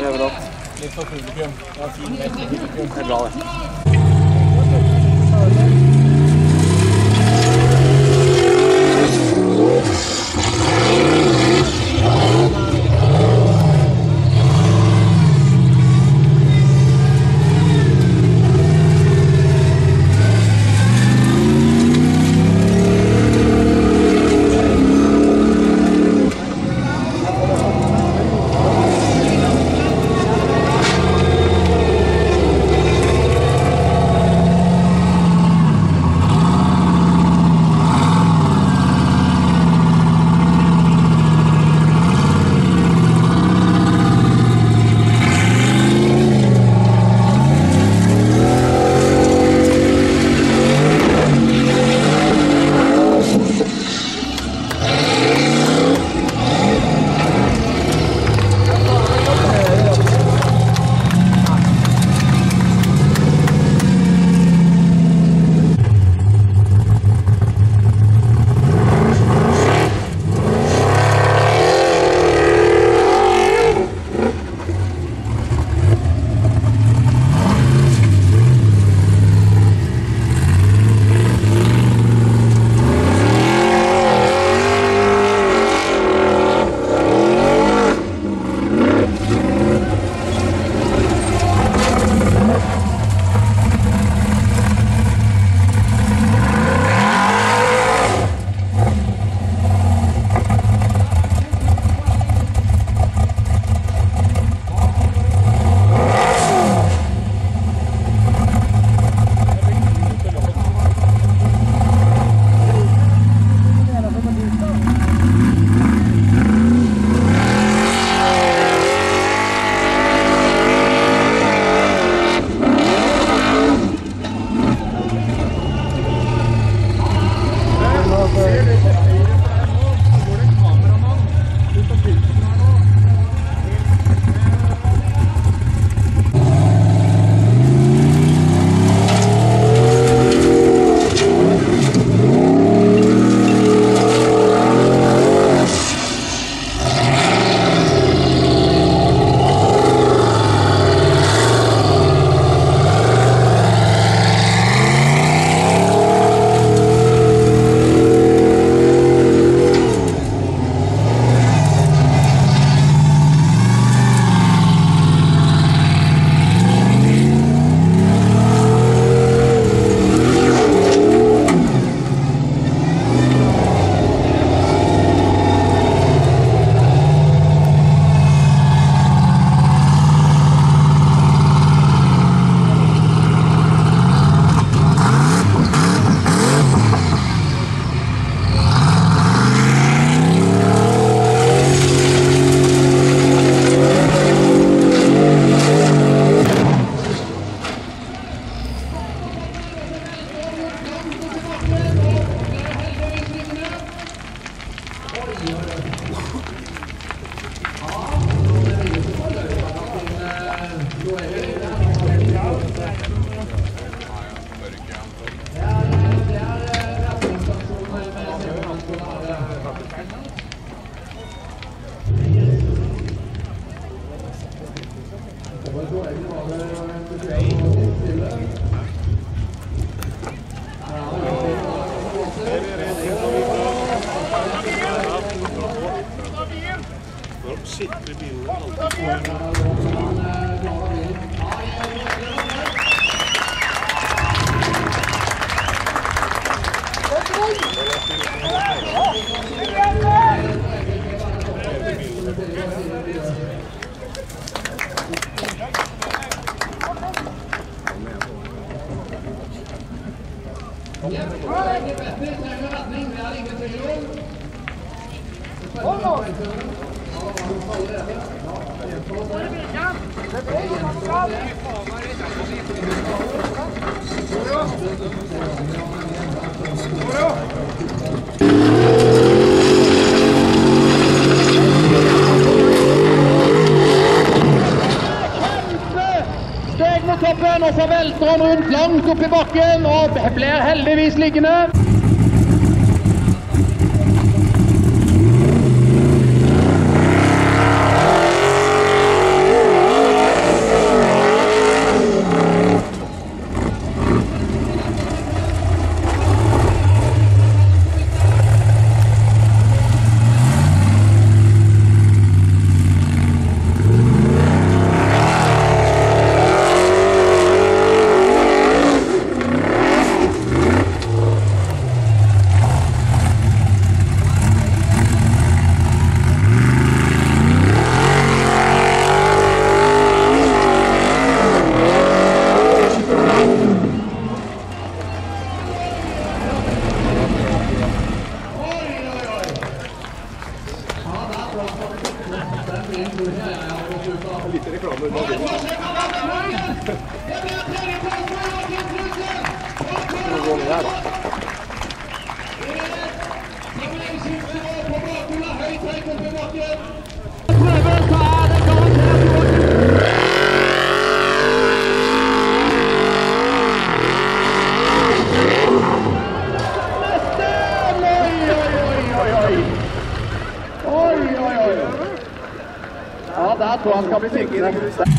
Ja, genau. Kein Blaue. Rundt langt opp i bakken og blir heldigvis liggende. inni der. Prøve å ta den garanterte Ja, der tror jeg han skal bli sittende.